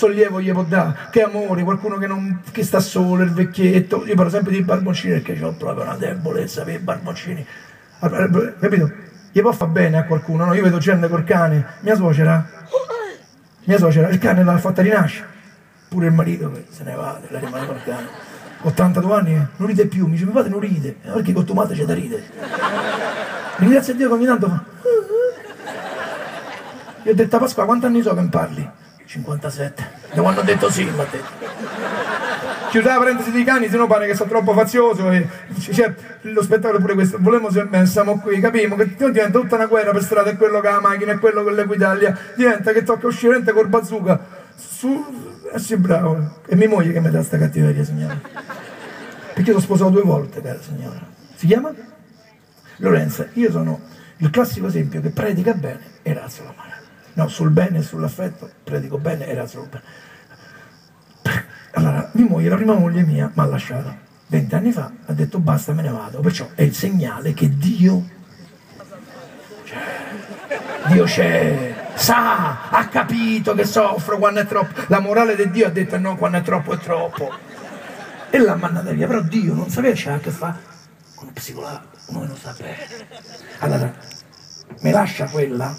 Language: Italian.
sollievo gli può dare, che amore, qualcuno che, non, che sta solo, il vecchietto. Io parlo sempre di barboncini perché ho proprio una debolezza per i barboncini. Capito? Gli può fare bene a qualcuno, no? Io vedo gente col cane, mia suocera, mia suocera, il cane l'ha fatta rinascere, pure il marito se ne va, la rimane col cane. 82 anni, non ride più, mi dice, mi fate non ride, perché con tua madre c'è da ridere. Ringrazio Dio che ogni tanto fa... Io ho detto a Pasqua, quanti anni so che mi parli? 57. Da quando ho detto sì, mi detto. Chiusa la parentesi di cani, se no pare che sono troppo fazioso e cioè, lo spettacolo è pure questo. Volevamo se siamo qui, capimo che diventa tutta una guerra per strada, è quello che ha la macchina, è quello con l'Equitalia, diventa che tocca uscire col bazooka. Su, eh sì, bravo. È mia moglie che mi dà sta cattiveria, signora. Perché io l'ho sposato due volte, cara signora. Si chiama? Lorenza. Io sono il classico esempio che predica bene e razza la mano. No, sul bene e sull'affetto predico bene e razza bene. Allora, mia moglie, la prima moglie mia, mi ha lasciato. Vent'anni fa ha detto basta, me ne vado. Perciò è il segnale che Dio c'è. Dio c'è. Sa, ha capito che soffro quando è troppo. La morale di Dio ha detto no, quando è troppo è troppo. E l'ha mandata via. Però Dio non sapeva c'è che fa con un psicologo. Uno non sa bene. Allora, mi lascia quella